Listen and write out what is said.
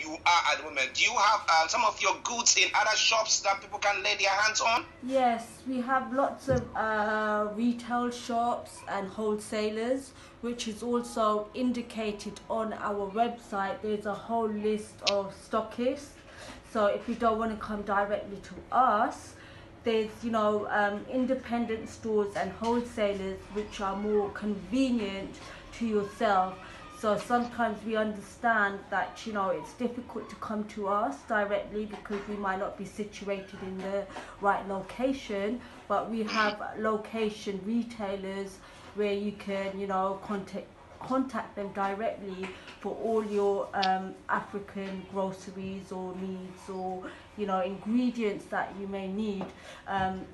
you are at the moment, do you have uh, some of your goods in other shops that people can lay their hands on? Yes, we have lots of uh, retail shops and wholesalers, which is also indicated on our website. There's a whole list of stockists. So if you don't want to come directly to us, there's you know um, independent stores and wholesalers which are more convenient to yourself so sometimes we understand that you know it's difficult to come to us directly because we might not be situated in the right location, but we have location retailers where you can you know contact contact them directly for all your um, African groceries or needs or you know ingredients that you may need. Um,